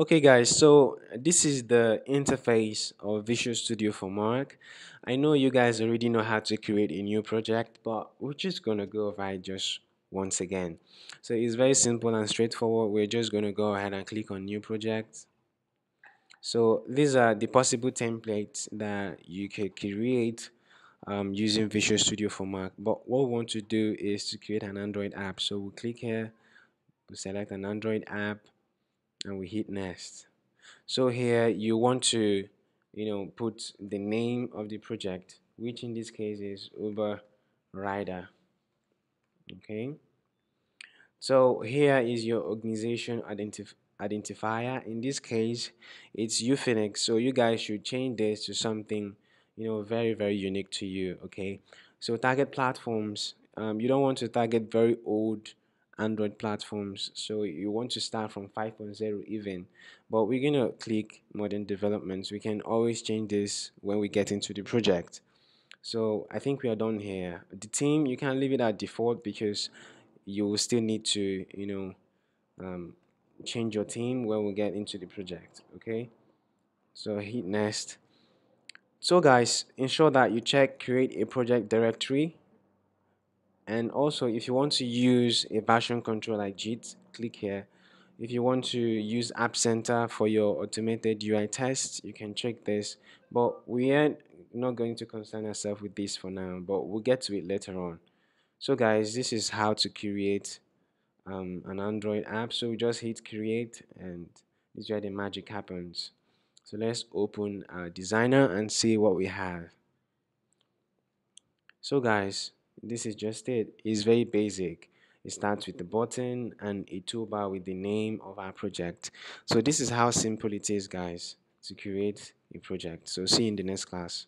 Okay guys, so this is the interface of Visual Studio for Mac. I know you guys already know how to create a new project, but we're just gonna go over it just once again. So it's very simple and straightforward. We're just gonna go ahead and click on new project. So these are the possible templates that you can create um, using Visual Studio for Mac. But what we want to do is to create an Android app. So we'll click here, we select an Android app and we hit next. So here you want to you know put the name of the project which in this case is Uber Rider. Okay? So here is your organization identif identifier. In this case it's Ufinix so you guys should change this to something you know very very unique to you okay? So target platforms um, you don't want to target very old Android platforms. So you want to start from 5.0 even, but we're gonna click modern developments. We can always change this when we get into the project. So I think we are done here. The team, you can leave it at default because you will still need to, you know, um, change your team when we get into the project. Okay. So hit next. So guys, ensure that you check create a project directory and also if you want to use a version control like JIT click here. If you want to use App Center for your automated UI tests you can check this. But we are not going to concern ourselves with this for now but we'll get to it later on. So guys this is how to create um, an Android app. So we just hit create and this is where the magic happens. So let's open our designer and see what we have. So guys this is just it. It's very basic. It starts with the button and a toolbar with the name of our project. So this is how simple it is guys to create a project. So see you in the next class